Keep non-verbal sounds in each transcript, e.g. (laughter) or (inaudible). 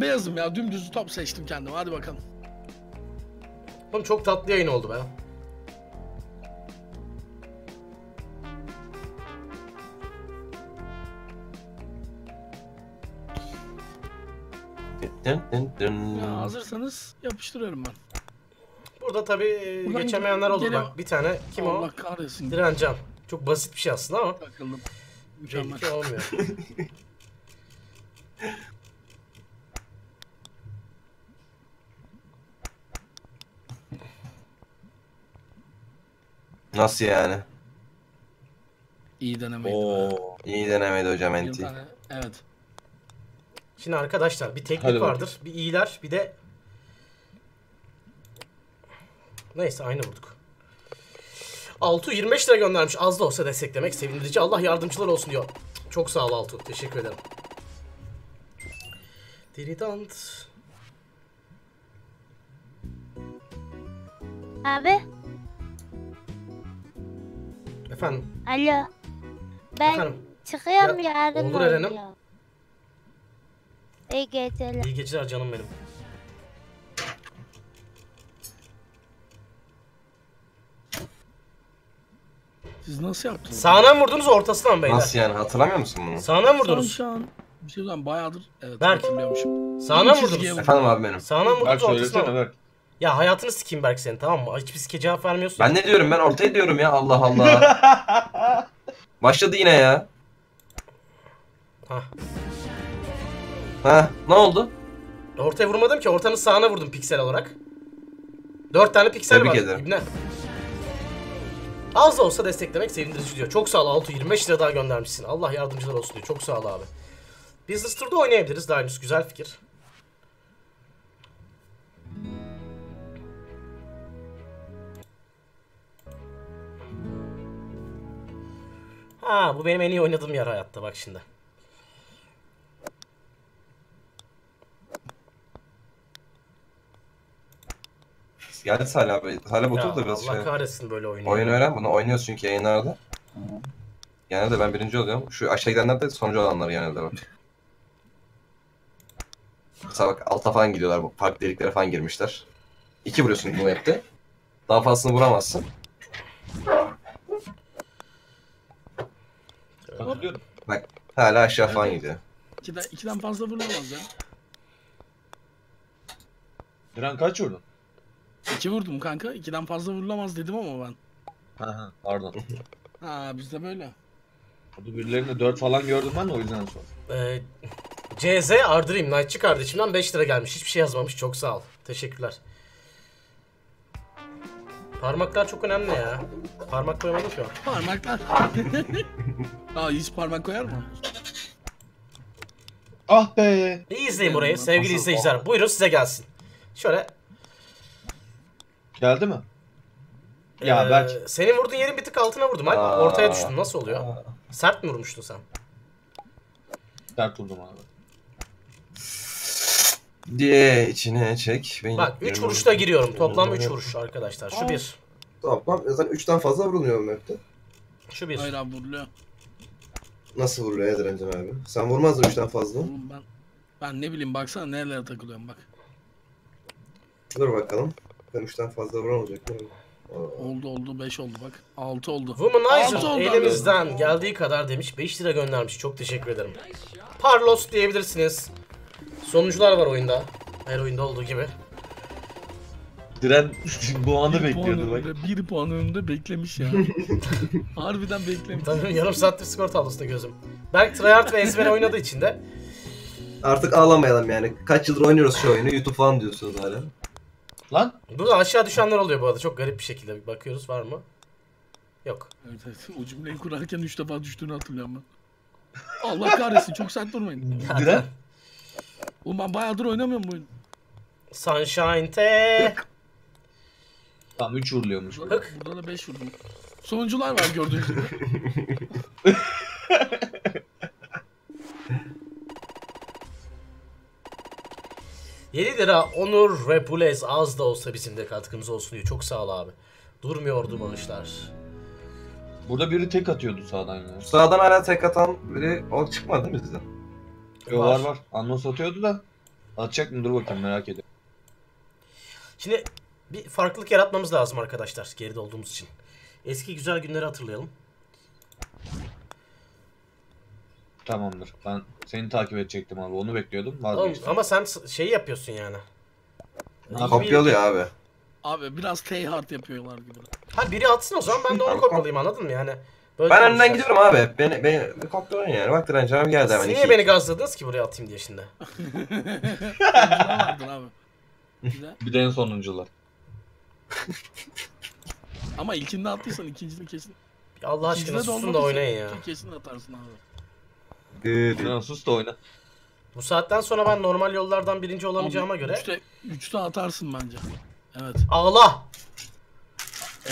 Beyazım ya dümdüz top seçtim kendime hadi bakalım. Oğlum çok tatlı yayın oldu be. Dın dın dın. Ya hazırsanız yapıştırıyorum ben. Burada tabii e, Buradan geçemeyenler oldu gene- bak. Bir tane kim o? Allah kahretsin. Direncan. Çok basit bir şey aslında ama Takıldım. Mükemmel. ki olmuyor. (laughs) Nasıl yani? İyi denemeydi. Oo. İyi denemedi hocam enti. tane, evet. Şimdi arkadaşlar bir teknik Hadi bakayım. vardır. Bir iyiler bir de Neyse aynı vurduk. Altu 25 lira göndermiş. Az da olsa desteklemek sevindirici. Allah yardımcılar olsun diyor. Çok sağ ol Altu. Teşekkür ederim. Diridant. Abi, Efendim. alo. Ben Efendim. çıkıyorum Ya, yarın olur Eren'im. İyi geceler. İyi geceler canım benim. Siz nasıl yaptınız? Sağına mı vurdunuz ortasına mı beyler? Nasıl yani hatırlamıyor musun bunu? Sağına mı vurdunuz? şu an bir şey bayağıdır evet Berk. hatırlıyormuşum. Sağına mı vurdunuz? Efendim abi benim. Sağına mı Berk vurdunuz ortasına mı? Berk. Ya hayatını sikeyim Berk senin tamam mı? Hiçbir sike cevap vermiyorsun. Ben ne diyorum ben ortaya diyorum ya Allah Allah. (laughs) Başladı yine ya. Hah. Ha ne oldu? Ortaya vurmadım ki ortanın sağına vurdum piksel olarak. Dört tane piksel Tebrik var. ederim. İbne. Az da olsa desteklemek sevindirici diyor. Çok sağ ol Altu 25 lira daha göndermişsin. Allah yardımcılar olsun diyor. Çok sağ ol abi. Business Tour'da oynayabiliriz daha henüz. Güzel fikir. Ha bu benim en iyi oynadığım yer hayatta bak şimdi. Geldi Salih abi. Salih otur da biraz Allah şey. kahretsin böyle oyunu. Oyun öğren bunu oynuyoruz çünkü yayınlarda. Genelde ben birinci oluyorum. Şu aşağı gidenler de sonuncu olanlar genelde bak. Mesela bak alta falan gidiyorlar. bu Park deliklere falan girmişler. İki vuruyorsun bu map'te. Daha fazlasını vuramazsın. Hatırlıyorum. Bak hala aşağı falan gidiyor. İkiden, ikiden fazla vurulamaz ya. Diren kaç vurdun? İki vurdum kanka. İkiden fazla vurulamaz dedim ama ben. Ha ha pardon. (laughs) Ha bizde böyle. Burada birilerinde 4 falan gördüm ben de o yüzden sordum. Ee, CZ Ardream Nightçı kardeşimden 5 lira gelmiş. Hiçbir şey yazmamış. Çok sağ ol. Teşekkürler. Parmaklar çok önemli ya. Parmak koyamadım ki o. Parmaklar. (laughs) Aa hiç parmak koyar mı? Ah be. İyi izleyin burayı sevgili izleyiciler. Buyurun size gelsin. Şöyle. Geldi mi? Ya ee, Berk. Senin vurduğun yerin bir tık altına vurdum. Aa. Ortaya düştün. Nasıl oluyor? Sert mi vurmuştun sen? Sert vurdum abi. Diye içine çek. Beni. Bak 3 vuruşta giriyorum. Toplam 3 vuruş arkadaşlar. Şu bir. Toplam zaten 3'ten fazla vurulmuyor map'te. Şu bir. Hayır abi vuruluyor. Nasıl vuruyor ya Direncen abi? Sen vurmazdın 3'ten fazla. Oğlum ben ben ne bileyim baksana nerelere takılıyorum bak. Dur bakalım. Ben 3'ten fazla vuramayacak mıyım? Oldu oldu 5 oldu bak. 6 oldu. Womanizer oldu elimizden geldiği kadar demiş. 5 lira göndermiş. Çok teşekkür ederim. Parlos diyebilirsiniz. Sonucular var oyunda. Her oyunda olduğu gibi. Diren (laughs) bu anı Bir puan bekliyordu bak. önünde, bir puan önünde beklemiş ya. (laughs) Harbiden beklemiş. Tabii yarım saattir skor tablosunda gözüm. Berk tryhard ve ezber oynadığı için de Artık ağlamayalım yani. Kaç yıldır oynuyoruz şu oyunu. YouTube falan diyorsunuz hala. Lan burada aşağı düşenler oluyor bu arada. Çok garip bir şekilde bakıyoruz var mı? Yok. Evet, evet. O cümleyi kurarken 3 defa düştüğünü hatırlıyorum ben. Allah kahretsin çok sert durmayın. Diren. Oğlum ben bayağıdır oynamıyorum bu oyunu. Sunshine te. Tam 3 vuruluyormuş. Hık. Burada da 5 vurdum. Sonuncular var gördüğünüz gibi. (laughs) Yedi lira Onur Repulez az da olsa bizim de katkımız olsun diyor. Çok sağ ol abi. Durmuyordu bağışlar. Burada biri tek atıyordu sağdan ya. Sağdan hala tek atan biri o çıkmadı mı bizden? Yo var var. Anons atıyordu da. Atacak mı? Dur bakayım merak ediyorum. Şimdi bir farklılık yaratmamız lazım arkadaşlar geride olduğumuz için. Eski güzel günleri hatırlayalım. Tamamdır. Ben seni takip edecektim abi. Onu bekliyordum. Oğlum, Vazgeçtim. ama sen şeyi yapıyorsun yani. Ne yapayım? Kopyalıyor abi. Abi biraz T hard yapıyorlar gibi. Ha biri atsın o zaman ben de onu kopyalayayım anladın mı yani? Böyle Ben önden gidiyorum abi. Beni, beni kopyalayın yani. Bak direnci abi geldi hemen. Siz niye beni gazladınız ki buraya atayım diye şimdi? (laughs) Abi. Bir de en sonuncular. (laughs) Ama ilkinde attıysan ikincide kesin. Ya Allah aşkına susun da oynayın ya. Kesin atarsın abi. Sen sus da oyna. Bu saatten sonra ben normal yollardan birinci olamayacağıma göre Üçte, üçte atarsın bence. Evet. ağla.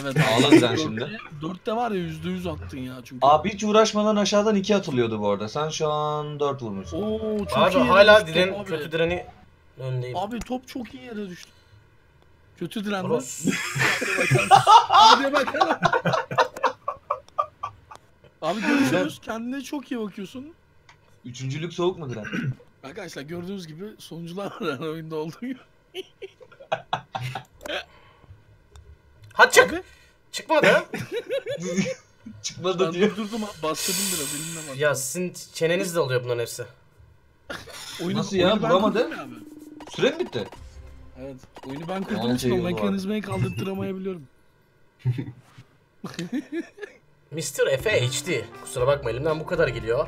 Evet. Ağla abi. sen şimdi. Dörtte- var ya yüzde yüz attın ya çünkü. Abi hiç uğraşmadan aşağıdan 2 atılıyordu bu arada. Sen şu an 4 vurmuşsun. Oo çok Abi iyi hala diren abi. kötü direni öndeyim. Abi top çok iyi yere düştü. Kötü diren mi? (laughs) Hadi bakalım. Abi görüşürüz. Kendine çok iyi bakıyorsun. Üçüncülük soğuk mudur abi? Arkadaşlar gördüğünüz gibi sonucular var oyunda olduğu gibi. (laughs) Hadi çık. Abi, Çıkmadı. (laughs) Çıkmadı ben diyor. durdurdum bastırdım biraz elimle bak. ya sizin çeneniz de oluyor bunların hepsi. Oyunu, Nasıl ya? oyunu ben Vuramadı. kurdum ya abi. Süre mi bitti? Evet. Oyunu ben kurduğum Yani için o şey mekanizmayı kaldırtıramayabiliyorum. (laughs) Mr. Efe HD. Kusura bakma elimden bu kadar geliyor.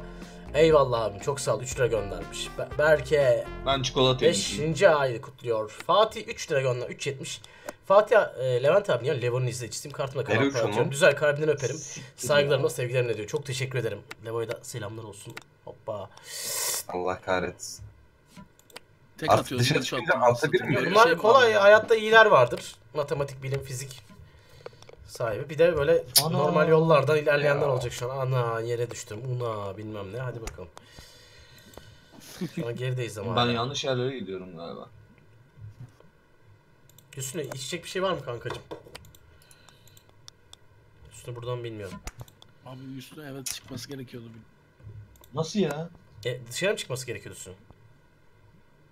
Eyvallah abim çok sağ ol 3 lira göndermiş. Be- Berke Ben çikolata yemişim. 5. ayı kutluyor. Fatih 3 lira gönder 3.70. Fatih e, Levent abi ya Levo'nun izleyicisiyim. Kartımda kalan Helal para olsun atıyorum. Güzel kalbinden öperim. Saygılarımla sevgilerimle diyor. Çok teşekkür ederim. Levo'ya da selamlar olsun. Hoppa. Allah kahretsin. Tek Artık atıyoruz. dışarı çıkınca altta bir mi Bunlar şey kolay. var. Hayatta iyiler vardır. Matematik, bilim, fizik sahibi. Bir de böyle Ana. normal yollardan ilerleyenler olacak şu an. Ana yere düştüm. Una bilmem ne. Hadi bakalım. (laughs) Şu an gerideyiz ama. Ben yanlış yerlere gidiyorum galiba. Üstüne içecek bir şey var mı kankacığım? Üstüne buradan bilmiyorum. Abi üstüne evet çıkması gerekiyordu. Nasıl ya? E, dışarı mı çıkması gerekiyor üstüne?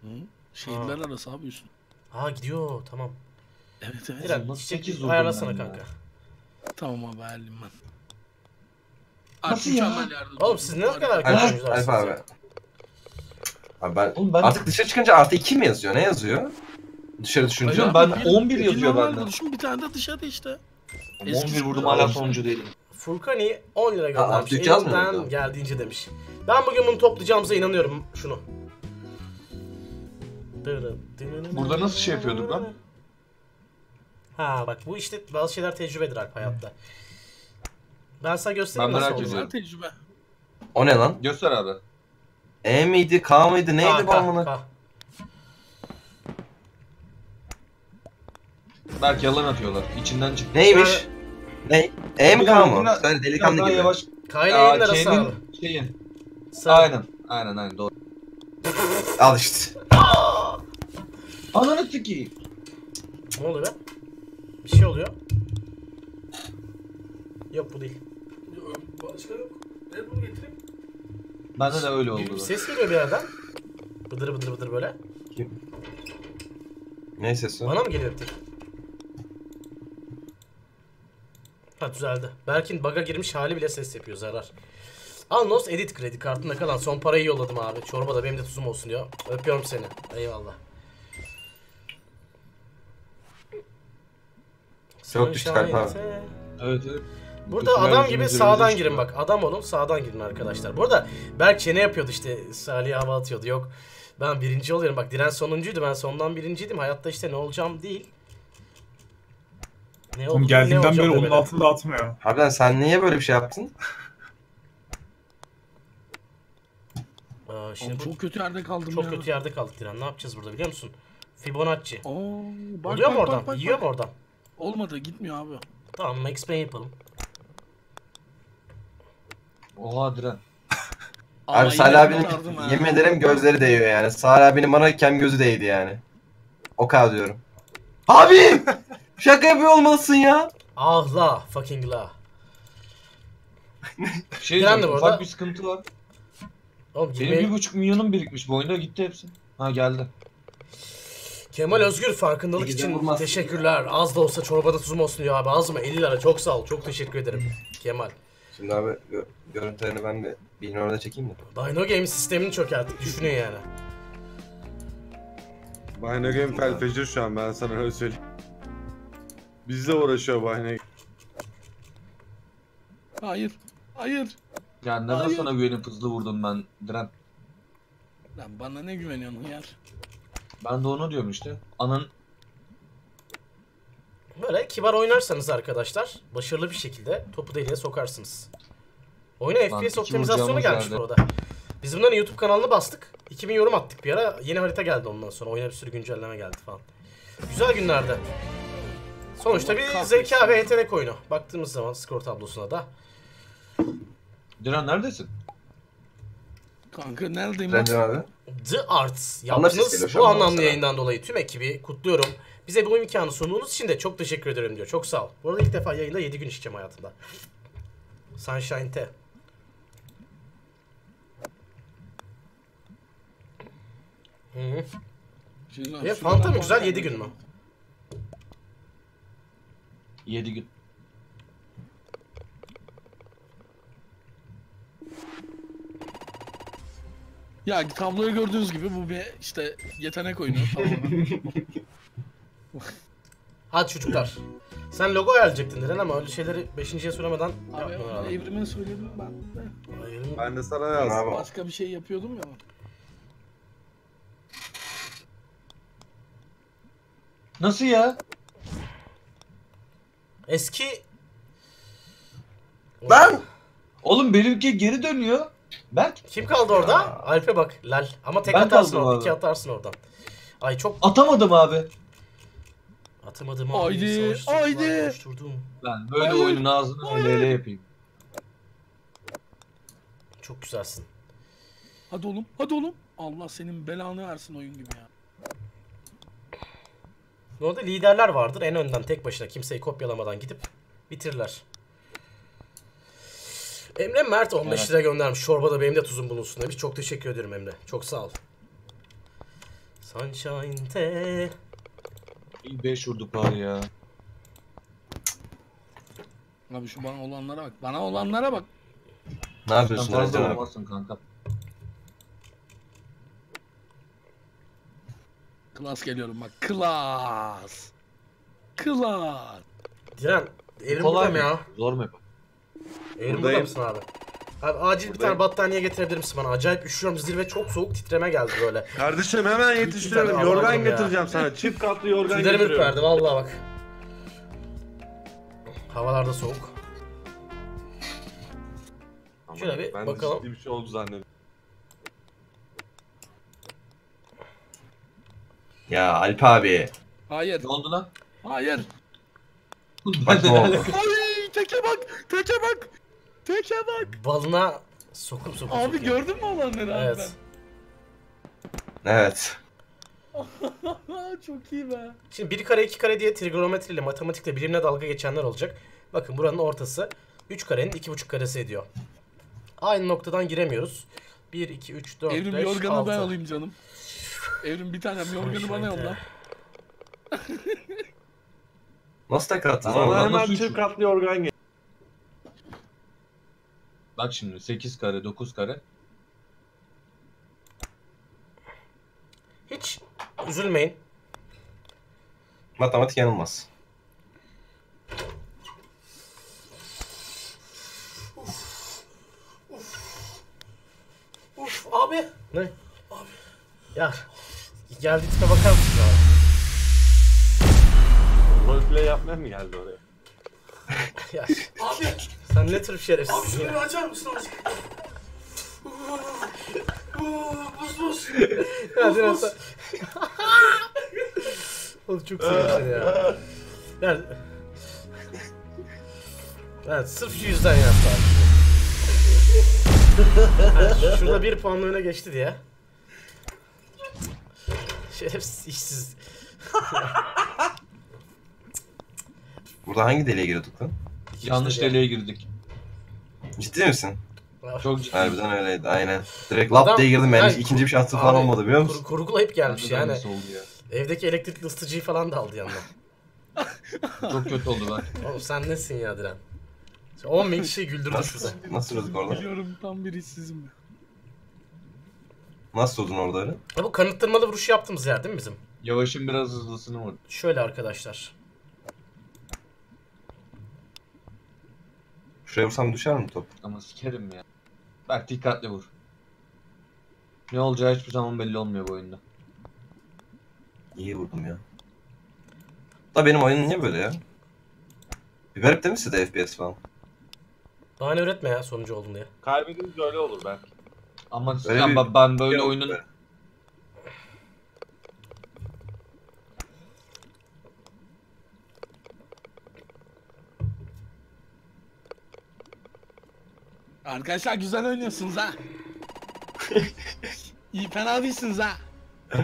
Hı? Şehirler arası abi üstüne. Aa gidiyor tamam. Evet evet. Diren nasıl içecek sekiz vurdun ayarlasana ben ya? kanka. Tamam abi halledeyim ben. Nasıl Artık ya? Oğlum siz ne kadar kötüymüşsünüz Alp abi. Abi ben, Oğlum ben artık dışarı çıkınca artı 2 mi yazıyor? Ne yazıyor? Dışarı düşünce. Hayır Hocam ben bir- 11 bir yazıyor bende. duruşum, bir tane de dışarı işte. 11 vurdum hala sonuncu değilim. Furkani 10 lira göndermiş. Burada. geldiğince demiş. Ben bugün bunu toplayacağımıza inanıyorum. Şunu. Burada nasıl şey yapıyorduk lan? Ha bak bu işte bazı şeyler tecrübedir Alp hayatta. Ben sana göstereyim Ben nasıl merak ediyorum. Tecrübe. O ne lan? Göster abi. E miydi? K mıydı? Neydi bu amına? Belki yalan atıyorlar. İçinden çık. Neymiş? Ne? E mi Bir K daha- mı? Söyle delikanlı gibi. yavaş. Kayla Aa, yayın arası abi. Kane'in şeyi. Sağ. Aynen. Aynen aynen doğru. Al işte. Ananı sikeyim. Ne oluyor be? Bir şey oluyor. Yok bu değil. Başka yok. Ne bunu getireyim? Bende de öyle Bir, bir oldu. ses geliyor bir yerden. Bıdır bıdır bıdır böyle. Ne sesi? Bana mı geliyor bir tek? Ha düzeldi. Berk'in bug'a girmiş hali bile ses yapıyor zarar. Alnos edit kredi kartında kalan son parayı yolladım abi. Çorba da benim de tuzum olsun diyor. Öpüyorum seni. Eyvallah. Çok abi. Sunshine. Evet evet. Burada Kötüler adam gibi sağdan girin bak. Adam olun sağdan girin arkadaşlar. Burada Berk çene yapıyordu işte. Salih hava atıyordu. Yok ben birinci oluyorum. Bak Diren sonuncuydu. Ben sondan birinciydim. Hayatta işte ne olacağım değil. Ne Oğlum olduğum, ne geldiğinden olacağım beri onun demedi. altında atmıyor. Harbiden sen niye böyle bir şey yaptın? Aa, şimdi Oğlum çok kötü yerde kaldım çok ya. kötü yerde kaldık Diren. Ne yapacağız burada biliyor musun? Fibonacci. Oo, bak, Oluyor bak, mu oradan? Bak, bak, Yiyor bak. mu oradan? Olmadı gitmiyor abi. Tamam Max Payne yapalım. Oha diren. Abi Salih abinin yemin ederim gözleri değiyor yani. Salih abinin bana kem gözü değdi yani. O kadar diyorum. Abi! (laughs) Şaka yapıyor olmalısın ya. Ahla fucking la. (laughs) Şey Diren de bu ufak arada- bir sıkıntı var. Oğlum Benim 20 bir buçuk milyonum birikmiş bu oyunda gitti hepsi. Ha geldi. Kemal Özgür farkındalık için vurmaz. teşekkürler. Az da olsa çorbada tuzum olsun diyor abi. Az mı? 50 lira çok sağ ol. Çok teşekkür ederim. Kemal. Şimdi abi gö- görüntülerini ben de bir orada çekeyim mi? Dino Game sistemini çökerttik. Düşünün yani. Bahane Game felfecir şu an ben sana öyle söyleyeyim. Bizle uğraşıyor Bahane Hayır. Hayır. Ya neden Hayır. sana güvenip hızlı vurdum ben Diren? Lan bana ne güveniyorsun yer? Ben de onu diyorum işte. Anın Böyle kibar oynarsanız arkadaşlar başarılı bir şekilde topu deliğe sokarsınız. Oyuna Lan FPS optimizasyonu gelmiş yerde. burada. Biz bunların YouTube kanalına bastık. 2000 yorum attık bir ara. Yeni harita geldi ondan sonra. Oyuna bir sürü güncelleme geldi falan. Güzel günlerdi. Sonuçta bir zeka ve yetenek oyunu. Baktığımız zaman skor tablosuna da. Diren neredesin? Kanka neredeyim ben? Bence abi. The Arts şu Bu an anlamlı yayından dolayı tüm ekibi kutluyorum. Bize bu imkanı sunduğunuz için de çok teşekkür ederim diyor. Çok sağ ol. Bu arada ilk defa yayında 7 gün içeceğim hayatımda. Sunshine Tea. Hı -hı. Fanta mı güzel 7 gün mü? 7 gün. Ya tabloyu gördüğünüz gibi bu bir işte yetenek oyunu. (laughs) Hadi çocuklar. Sen logo ayarlayacaktın Diren ama öyle şeyleri 5.ye söylemeden Abi yapma herhalde. evrimin söyledim ben de. Hayır. Ben de sana yazdım. Başka bir şey yapıyordum ya. Nasıl ya? Eski Ben! Oğlum benimki geri dönüyor. Berk kim kaldı orada? Alp'e bak. Lal. Ama tek Ben atarsın oradan. abi. iki atarsın oradan. Ay çok atamadım abi. atamadım Haydi, savaşçılar haydi. koşturdum. Ben böyle Hayır, oyunun ağzını öyle öyle yapayım. Çok güzelsin. Hadi oğlum, hadi oğlum. Allah senin belanı versin oyun gibi ya. Orada liderler vardır. En önden tek başına kimseyi kopyalamadan gidip bitirirler. Emre Mert 15 Evet. lira göndermiş. Çorbada benim de tuzum bulunsun demiş. Çok teşekkür ederim Emre. Çok sağ ol. Sunshine te. İyi 5 vurduk var ya. Abi şu bana olanlara bak. Bana olanlara bak. Ne yapıyorsun fazla olmazsın kanka. Klas geliyorum bak. Klas. Klas. Diren, Evrim Kolay burada mı ya? Zor mu? Evrim burada mısın abi? Abi acil bir tane battaniye getirebilir misin bana? Acayip üşüyorum. Zirve çok soğuk. Titreme geldi böyle. (laughs) Kardeşim hemen yetiştiriyorum. Yorgan ya. getireceğim sana. (laughs) Çift katlı yorgan Tüylerim getiriyorum. ürperdi vallahi bak. Havalarda soğuk. Şöyle bir ben bakalım. de ciddi bir şey oldu zannediyorum. Ya Alp abi. Hayır. Ne oldu lan? Hayır. (laughs) Bak ne oldu? Ay teke bak. Teke bak. Teke bak. Balına sokup sokup Abi sokuyor. gördün mü olanları abi Evet. Evet. ben? (laughs) Çok iyi be. Şimdi 1 kare 2 kare diye trigonometriyle matematikle bilimle dalga geçenler olacak. Bakın buranın ortası 3 karenin 2,5 karesi ediyor. Aynı noktadan giremiyoruz. 1, 2, 3, 4, Evrim 5, yorganı 6. ben alayım canım. Evrim bir tane yorganı bana yolla. (laughs) Nasıl tek attın Sana hemen nasıl çift katlı yorgan getir. Bak şimdi 8 kare 9 kare. Hiç üzülmeyin. Matematik yanılmaz. Uf abi. Ne? Abi. Ya geldi tipe bakar mısın abi? Roleplay yapmaya mı geldi oraya? (laughs) Ya. Abi. Sen ne tür şerefsizsin ya? açar mısın azıcık? Buz buz. Diren sen... (laughs) Oğlum çok sevdim ya. Yani... Yani sırf şu yüzden yaptı abi. (laughs) Yani şurada bir puanla öne geçti diye. Şerefsiz, işsiz. Burada hangi deliğe giriyorduk lan? Yanlış deliğe girdik. Ciddi misin? Çok ciddi. Harbiden öyleydi aynen. Direkt lap Adam- diye girdim yani. Yani- ikinci bir şansı falan Abi, olmadı biliyor Kur, musun? kurgulayıp gelmiş yani. nasıl oldu ya? Evdeki elektrikli ısıtıcıyı falan da aldı yanına. (laughs) Çok kötü oldu ben. Oğlum sen nesin ya Diren? 10 bin kişiyi güldürdü Nasıl, şurada. nasıl durduk orada? Biliyorum tam bir işsizim. Nasıl orada öyle? Ha bu kanıttırmalı vuruş yaptığımız yer değil mi bizim? Yavaşın biraz hızlısını vurdu. Şöyle arkadaşlar. Şuraya vursam düşer mi top? Ama sikerim ya. Bak dikkatli vur. Ne olacağı hiçbir zaman belli olmuyor bu oyunda. İyi vurdum ya. Da benim oyunum niye böyle ya? Bir garip değil mi size de FPS falan? Bahane üretme ya sonucu oldun diye. Kaybedince öyle olur belki. Ama Öyle bir- ben- ben böyle Yok oyunun be. Arkadaşlar güzel oynuyorsunuz ha. (laughs) İyi fena değilsiniz ha. (laughs)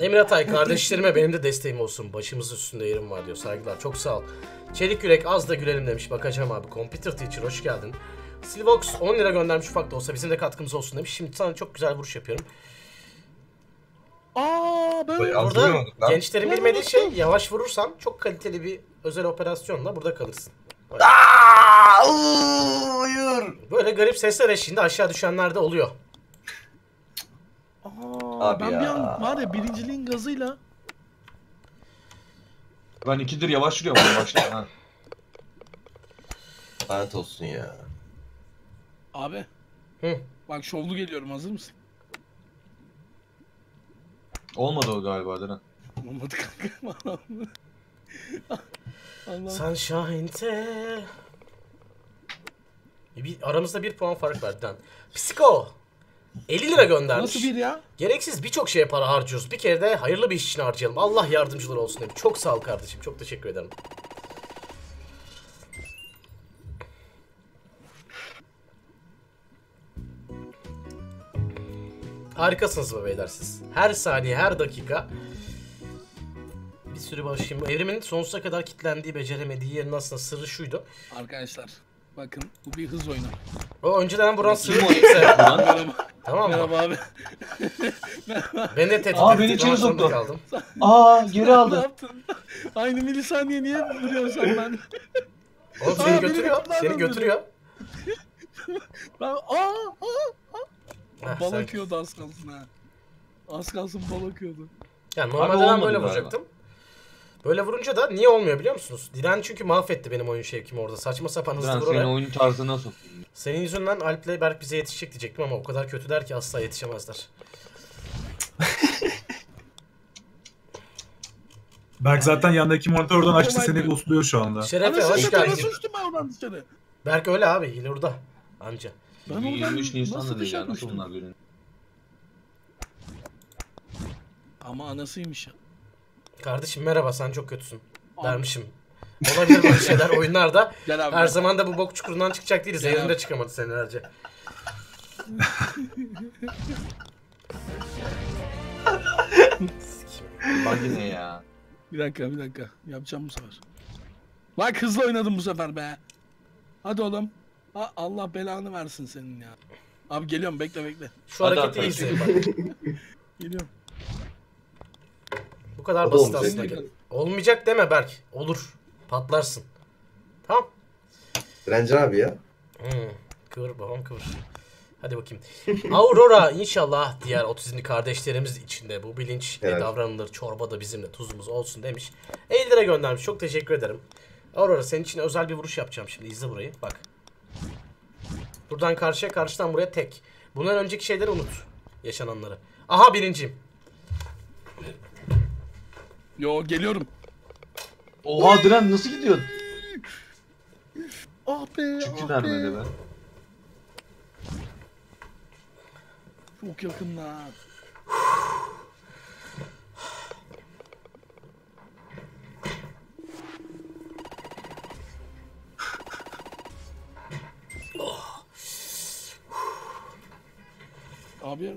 Emir Atay kardeşlerime benim de desteğim olsun. Başımız üstünde yerim var diyor. Saygılar. Çok sağ ol. Çelik Yürek az da gülelim demiş. Bakacağım abi. Computer Teacher hoş geldin. Silvox 10 lira göndermiş ufak da olsa bizim de katkımız olsun demiş. Şimdi sana çok güzel vuruş yapıyorum. Aa ben Vay, az Burada gençlerin bilmediği şey yavaş vurursan çok kaliteli bir özel operasyonla burada kalırsın. Aa, uuu, hayır. Böyle garip sesler eşliğinde aşağı düşenler de oluyor. Aa, Abi ben ya. bir an var ya birinciliğin gazıyla ben ikidir yavaş yürüyorum ama başla. Ha. Lanet olsun ya. Abi Hı. bak şovlu geliyorum hazır mısın? Olmadı o galiba Diren. Olmadı kanka. (laughs) Allah. Sunshine'te bir, aramızda bir puan fark var Dan. Psiko 50 lira göndermiş. Nasıl bir ya? Gereksiz birçok şeye para harcıyoruz. Bir kere de hayırlı bir iş için harcayalım. Allah yardımcıları olsun. Çok sağ ol kardeşim. Çok teşekkür ederim. Harikasınız be beyler siz. Her saniye, her dakika bir sürü başlayayım. Evrimin sonsuza kadar kilitlendiği, beceremediği yerin aslında sırrı şuydu. Arkadaşlar bakın bu bir hız oyunu. O önceden vuran sırrı kimse. Merhaba. tamam mı? Merhaba abi. (laughs) Ben de tehdit Aa, beni içeri soktu. kaldım. Aa geri (laughs) ne aldı. yaptın? Aynı milisaniye niye vuruyorsun sen ben? Oğlum Aa, seni beni götürüyor. Seni götürüyor. Ben (laughs) aa aa. Heh, Bal sen- akıyordu az kalsın ha. Az kalsın bal akıyordu. Yani normalde ben böyle galiba. vuracaktım. Böyle vurunca da niye olmuyor biliyor musunuz? Diren çünkü mahvetti benim oyun şevkimi orada. Saçma sapan hızlı Diren senin vurarak. oyun tarzına sokayım. Senin yüzünden Alp'le Berk bize yetişecek diyecektim ama o kadar kötüler ki asla yetişemezler. (laughs) Berk zaten yandaki monitörden açtı seni usluyor şu anda. Şerefe hoş geldin. Nasıl uçtum ben oradan dışarı? Berk öyle abi hile orada. Anca. Ben oradan 23 Nisan'da nasıl değil ya dışarı nasıl bunlar görünüyor? Ama anasıymış ya. Kardeşim merhaba sen çok kötüsün. Abi. Dermişim. Olabilir böyle şeyler oyunlarda. (laughs) Gel abi. Her zaman da bu bok çukurundan çıkacak değiliz. Gel abi. çıkamadı senelerce. (laughs) Bak yine ya. Bir dakika bir dakika. Yapacağım bu sefer. Bak hızlı oynadım bu sefer be. Hadi oğlum. Ha, Allah belanı versin senin ya. Abi geliyorum bekle bekle. Şu Hadi hareketi izleyin bak. (laughs) Geliyorum. Bu kadar O da basit olmuş. aslında. Olmayacak deme Berk. Olur. Patlarsın. Tamam. Direnci abi ya. Hmm. Kıvır babam kıvır. Hadi bakayım. (laughs) Aurora inşallah diğer otizmli kardeşlerimiz içinde bu bilinç ve Evet. davranılır. Çorba da bizimle tuzumuz olsun demiş. 50 lira göndermiş. Çok teşekkür ederim. Aurora senin için özel bir vuruş yapacağım şimdi. İzle burayı. Bak. Buradan karşıya karşıdan buraya tek. Bundan önceki şeyleri unut. Yaşananları. Aha birinciyim. Yo geliyorum. Oha Diren nasıl gidiyorsun? Ah be. Çünkü ah vermedi be. be. Çok yakın Abi.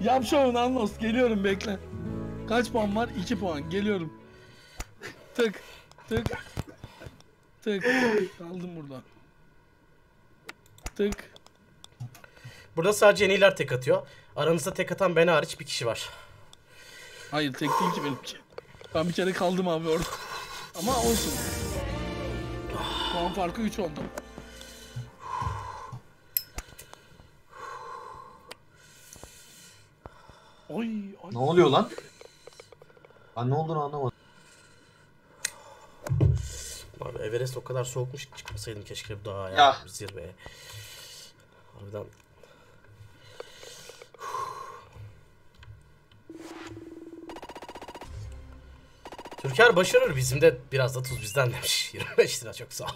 Yap şovunu Anlos. Geliyorum bekle. Kaç puan var? 2 puan. Geliyorum. Tık. Tık. tık. Kaldım burada. Tık. Burada sadece yeniler tek atıyor. Aranızda tek atan ben hariç bir kişi var. Hayır tek değil ki benimki. Ben bir kere kaldım abi orada. Ama olsun. Puan farkı 3 oldu. Oy, ay. Ne oluyor lan? Ben ne olduğunu anlamadım. Abi Everest o kadar soğukmuş ki çıkmasaydım keşke bu dağa ya. Ya. Zirveye. Harbiden Türker başarır bizim de biraz da tuz bizden demiş. (laughs) 25 lira çok sağ ol.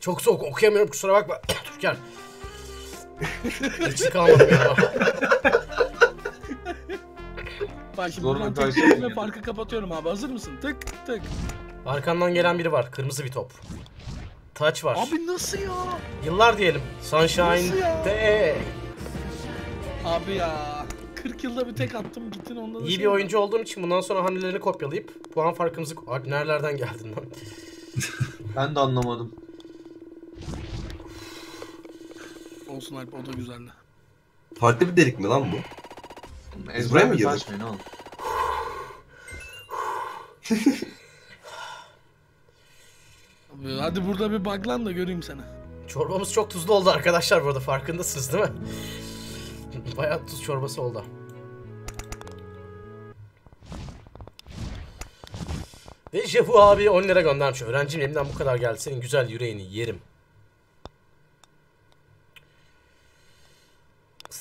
Çok soğuk okuyamıyorum kusura bakma. (clears throat) Türker. Hiç kalmadım ya. Bak şimdi Zor buradan bir tek karşı- tek ve farkı kapatıyorum abi. Hazır mısın? Tık tık. Arkandan gelen biri var. Kırmızı bir top. Taç var. Abi nasıl ya? Yıllar diyelim. Sunshine'de. Abi ya. 40 yılda bir tek attım gittin onda da İyi şey bir var. oyuncu olduğum için bundan sonra hamlelerini kopyalayıp puan farkımızı... Abi nerelerden geldin lan? (laughs) Ben de anlamadım. Olsun Alp o da güzeldi. Farklı bir delik mi lan bu? Biz buraya mı girdik? saçmayın oğlum. (laughs) Hadi burada bir baglan da göreyim seni. Çorbamız çok tuzlu oldu arkadaşlar burada farkındasınız değil mi? (laughs) Bayağı tuz çorbası oldu. Dejavu abi 10 lira göndermiş. Öğrencim elimden bu kadar geldi. Senin güzel yüreğini yerim.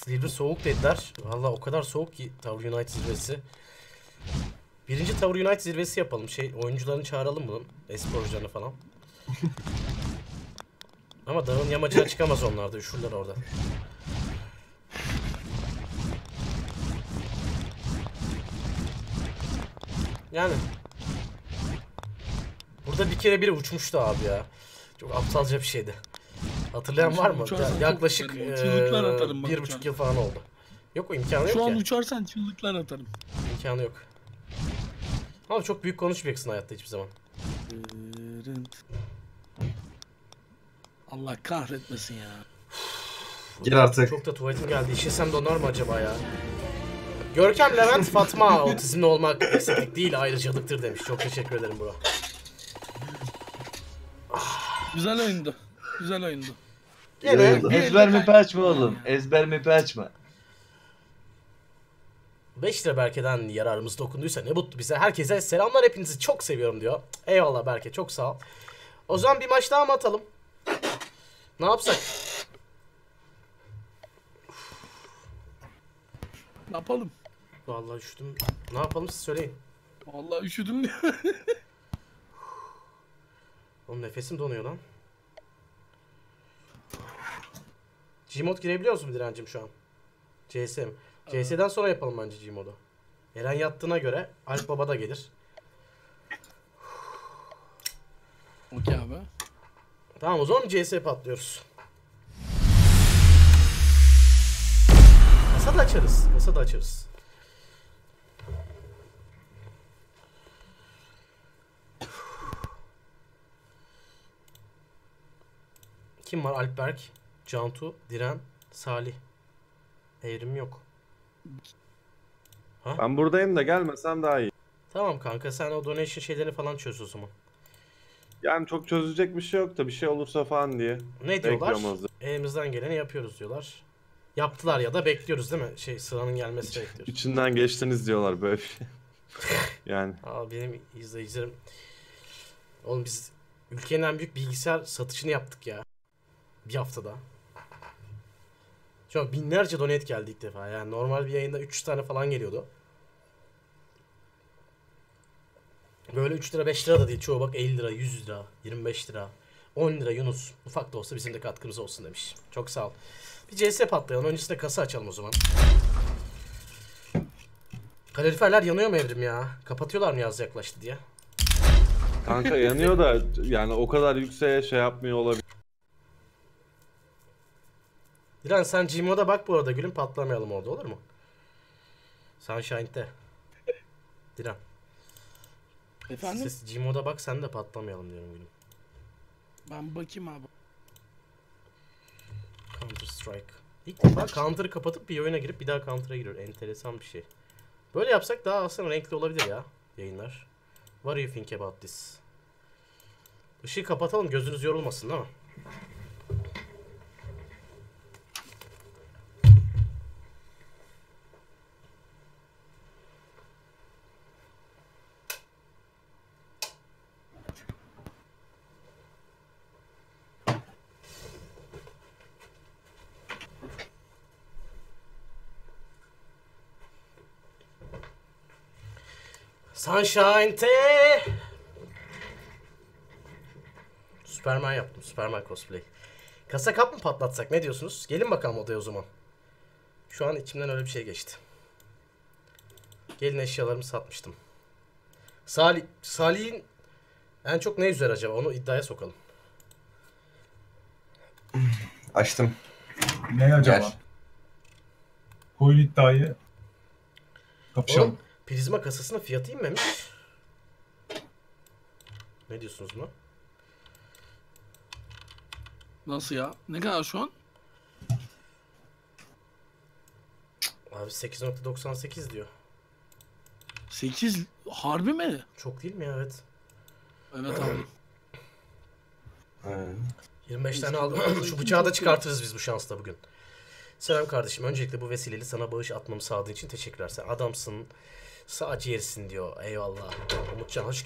Silver soğuk dediler. Valla o kadar soğuk ki Tower United zirvesi. Birinci Tower United zirvesi yapalım. Şey oyuncularını çağıralım bunun. Esporcularını falan. (laughs) Ama dağın yamacına çıkamaz onlar da. Üşürler orada. Yani. Burada bir kere biri uçmuştu abi ya. Çok aptalca bir şeydi. Hatırlayan var mı? uçarsan yaklaşık. Çığlıklar eee, atarım bak bir buçuk yıl falan oldu. Yok o imkanı yok Şu an ya. uçarsan çığlıklar atarım. İmkanı yok. Ama çok büyük konuşmayacaksın hayatta hiçbir zaman. Allah kahretmesin ya. Gel artık. Çok da tuvaletim geldi. İşesem donar mı acaba ya? Görkem Levent (laughs) Fatma otizmli olmak eksiklik değil ayrıcalıktır demiş. Çok teşekkür ederim bro. Güzel oyundu. Güzel oyundu. Gene Ezber mi açma oğlum? Ezber mi açma? 5 lira Berke'den yararımız dokunduysa ne mutlu bize. Herkese selamlar hepinizi çok seviyorum diyor. Eyvallah Berke çok sağ ol. O zaman bir maç daha mı atalım? Ne yapsak? Ne yapalım? Vallahi üşüdüm. Ne yapalım siz söyleyin. Vallahi üşüdüm ya. (laughs) Oğlum nefesim donuyor lan. Gmod girebiliyoruz mu direncim şu an? CS mi? CS'den sonra yapalım bence Gmod'u. Eren yattığına göre Alp Baba da gelir. Okey abi. Tamam o zaman CS patlıyoruz. Kasa da açarız. Kasa da açarız. Kim var? Alpberk, Cantu, Diren, Salih. Evrim yok. Ben buradayım da gelmesem daha iyi. Tamam kanka sen o donation şeylerini falan çöz o zaman. Yani çok çözecek bir şey yok da bir şey olursa falan diye. Ne diyorlar? Elimizden geleni yapıyoruz diyorlar. Yaptılar ya da bekliyoruz değil mi? Şey sıranın gelmesini bekliyoruz. İçinden geçtiniz diyorlar böyle bir şey. (laughs) yani Aa, benim izleyicilerim... Oğlum biz ülkenin en büyük bilgisayar satışını yaptık ya. Bir haftada. An binlerce donate geldi ilk defa. Yani normal bir yayında 3 tane falan geliyordu. Böyle 3 lira 5 lira da değil. Çoğu bak 50 lira, 100 lira, 25 lira, 10 lira Yunus. Ufak da olsa bizim de katkımız olsun demiş. Çok sağ ol. Bir CS patlayalım. Öncesinde kasa açalım o zaman. Kaloriferler yanıyor mu evrim ya? Kapatıyorlar mı yaz yaklaştı diye? kanka yanıyor da yani o kadar yükseğe şey yapmıyor olabilir. Dilan sen Gmo'da bak bu arada gülüm patlamayalım orada olur mu? Sunshine'de. Dilan. Efendim? Siz Gmo'da bak sen de patlamayalım diyorum gülüm. Ben bakayım abi. Counter Strike. İlk defa Counter'ı kapatıp bir oyuna girip bir daha Counter'a giriyor. Enteresan bir şey. Böyle yapsak daha aslında renkli olabilir ya yayınlar. What do you think about this? Işığı kapatalım gözünüz yorulmasın değil mi? Sunshine T. Superman yaptım. Superman cosplay. Kasa kap mı patlatsak ne diyorsunuz? Gelin bakalım odaya o zaman. Şu an içimden öyle bir şey geçti. Gelin eşyalarımı satmıştım. Salih, Salih'in en çok ne üzer acaba? Onu iddiaya sokalım. Açtım. Ne acaba? Gel. Koyun iddiayı. Kapışalım. Oğlum prizma kasasının fiyatı inmemiş. Ne diyorsunuz buna? Nasıl ya? Ne kadar şu an? Abi 8.98 diyor. 8 harbi mi? Çok değil mi ya? Evet. Evet abi. Ee, 25 tane aldım. (laughs) Şu bıçağı da çıkartırız biz bu şansla bugün. Selam kardeşim. Öncelikle bu vesileyle sana bağış atmamı sağladığın için teşekkürler. Sen adamsın. Sağ ciğersin diyor. Eyvallah. Umutcan hoş geldin.